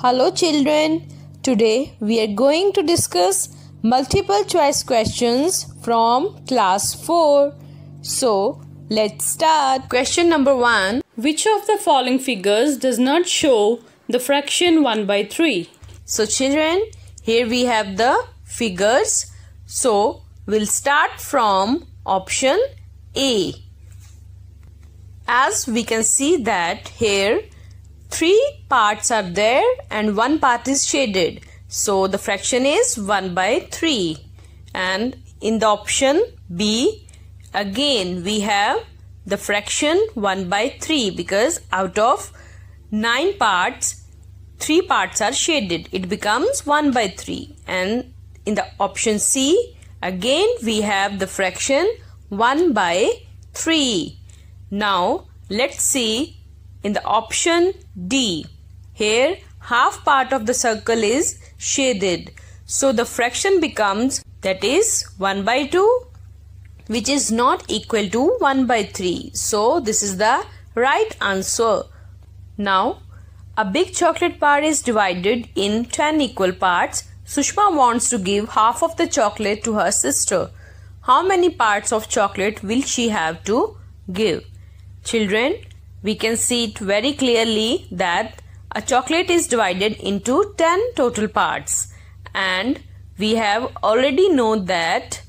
Hello children. Today we are going to discuss multiple choice questions from class 4. So, let's start. Question number 1. Which of the following figures does not show the fraction 1 by 3? So children, here we have the figures. So, we'll start from option A. As we can see that here three parts are there and one part is shaded. So the fraction is 1 by 3. And in the option B, again we have the fraction 1 by 3 because out of 9 parts, 3 parts are shaded. It becomes 1 by 3. And in the option C, again we have the fraction 1 by 3. Now let's see in the option D. Here half part of the circle is shaded. So the fraction becomes that is 1 by 2 which is not equal to 1 by 3. So this is the right answer. Now a big chocolate bar is divided in 10 equal parts. Sushma wants to give half of the chocolate to her sister. How many parts of chocolate will she have to give? Children, we can see it very clearly that a chocolate is divided into 10 total parts and we have already known that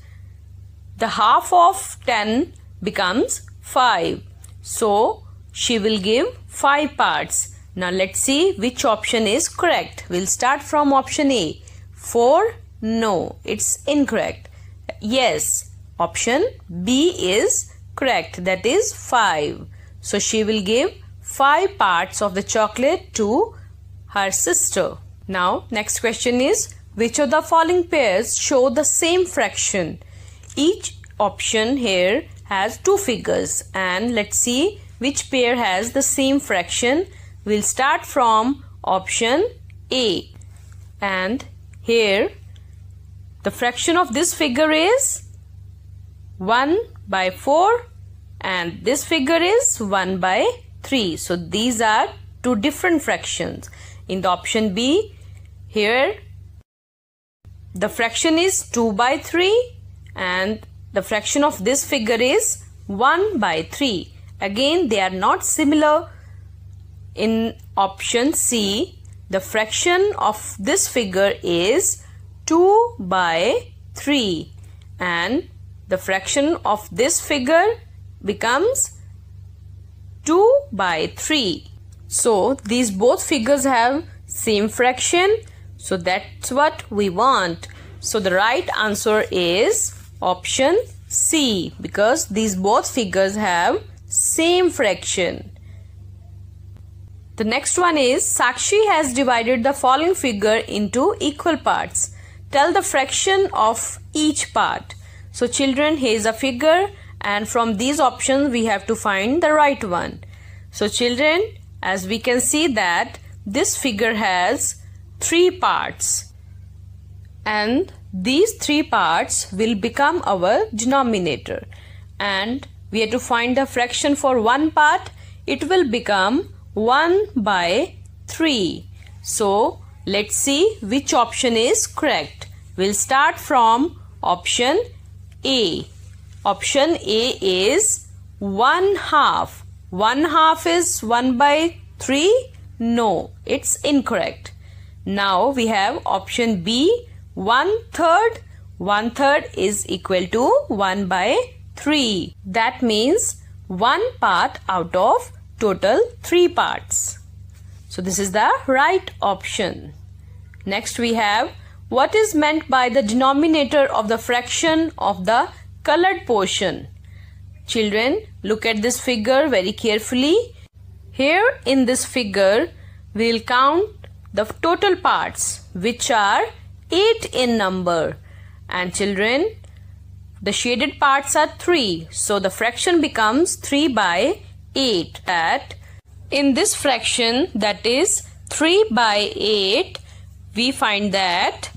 the half of 10 becomes 5. So, she will give 5 parts. Now, let's see which option is correct. We'll start from option A. 4. No, it's incorrect. Yes, Option B is correct. That is 5. So she will give 5 parts of the chocolate to her sister. Now next question is which of the following pairs show the same fraction? Each option here has two figures and let's see which pair has the same fraction. We'll start from option A and here the fraction of this figure is 1 by 4 and this figure is 1 by 3. So these are two different fractions. In the option B, here the fraction is 2 by 3 and the fraction of this figure is 1 by 3. Again, they are not similar. In option C, the fraction of this figure is 2 by 3 and the fraction of this figure becomes 2 by 3. So these both figures have same fraction. So that's what we want. So the right answer is option C because these both figures have same fraction. The next one is Sakshi has divided the following figure into equal parts. Tell the fraction of each part. So children, here is a figure and from these options we have to find the right one. So children, as we can see that this figure has three parts. And these three parts will become our denominator. And we have to find the fraction for one part. It will become 1 by 3 so let's see which option is correct. We'll start from option a. Option A is 1 half. 1 half is 1 by 3? No, it's incorrect. Now we have option B 1 third. 1 third is equal to 1 by 3. That means 1 part out of total 3 parts. So this is the right option. Next we have what is meant by the denominator of the fraction of the colored portion? Children, look at this figure very carefully. Here in this figure, we'll count the total parts which are 8 in number. And children, the shaded parts are 3. So the fraction becomes 3 by 8. That in this fraction that is 3 by 8, we find that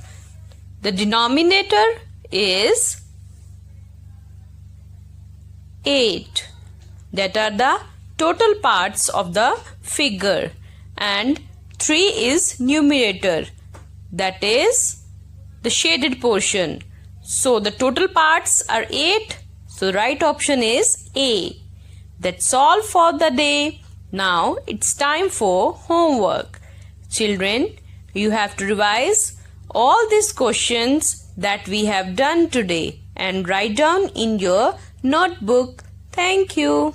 the denominator is 8. That are the total parts of the figure. And 3 is numerator. That is the shaded portion. So the total parts are 8. So right option is A. That's all for the day. Now it's time for homework. Children, you have to revise all these questions that we have done today and write down in your notebook. Thank you.